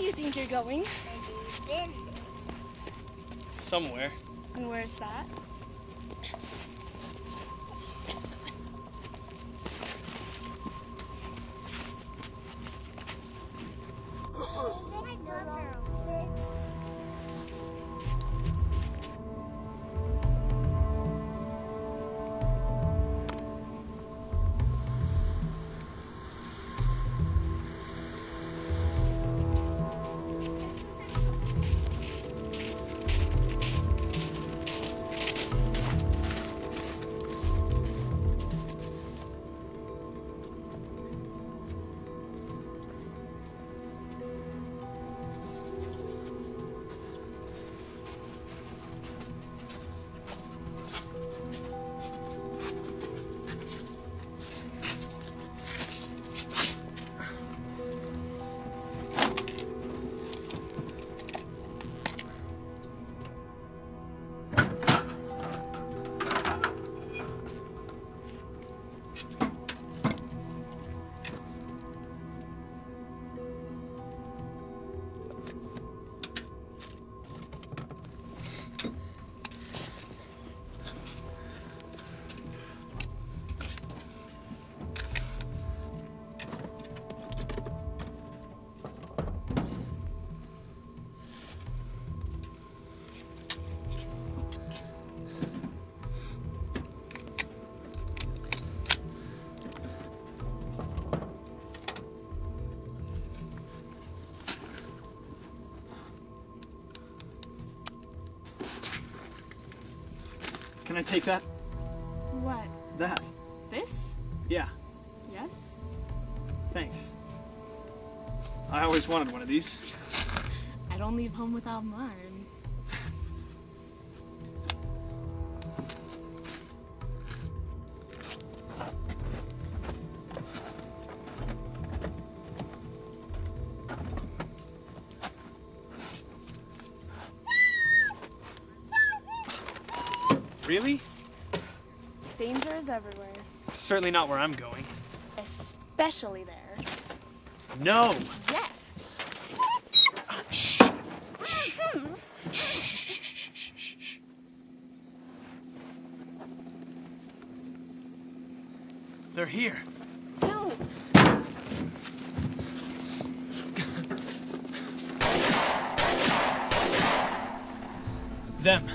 Do you think you're going? Somewhere. And where's that? I take that? What? That. This? Yeah. Yes? Thanks. I always wanted one of these. I don't leave home without mine. Really? Danger is everywhere, Certainly not where I'm going. especially there. No! Yes. Shh! Shh! Shh! Shh! Shh! They're here. No. Them.